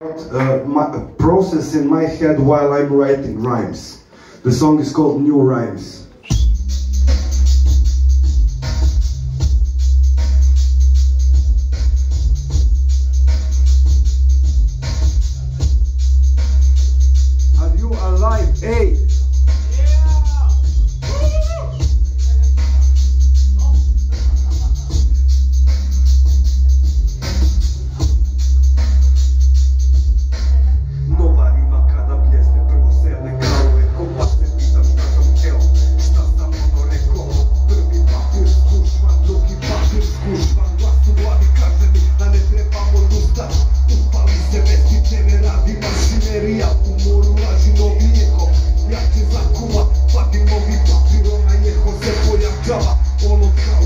uh, my, process in my head while I'm writing rhymes. The song is called New Rhymes. formal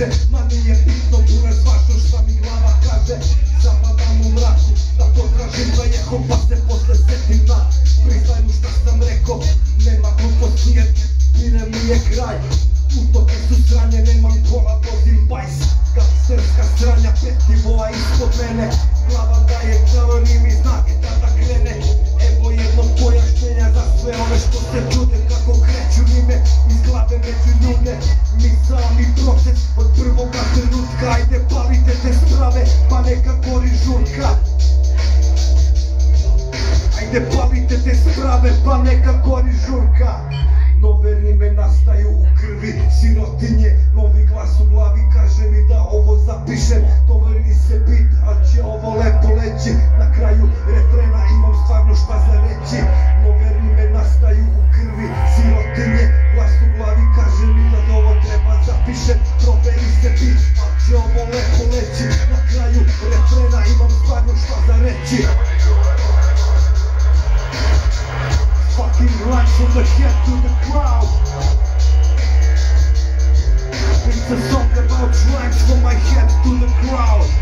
draže Ma nije bitno, bure svašno šta mi glava kaže. Zapadam u mraku, da potražim za jeho Pa se posle setim na priznaju šta sam rekao. Nema glupost, nije, mine mi je kraj. Utoke su sranje, nemam kola, vozim bajs. Gangsterska sranja, pet nivoa ispod mene. Glava daje kalorim i znak kada krene. Evo jedno pojašnjenja za sve ove što se čude Kako kreću rime iz glave među ljude Misalni proces od prvoga trenutka. Ajde palite te sprave pa neka gori žurka. Ajde palite te sprave pa neka gori žurka. Nove rime nastaju u krvi sirotinje Novi glas u glavi. Kaže mi da ovo zapišem from the chef to the crowd. It's a song about drugs from my head to the crowd.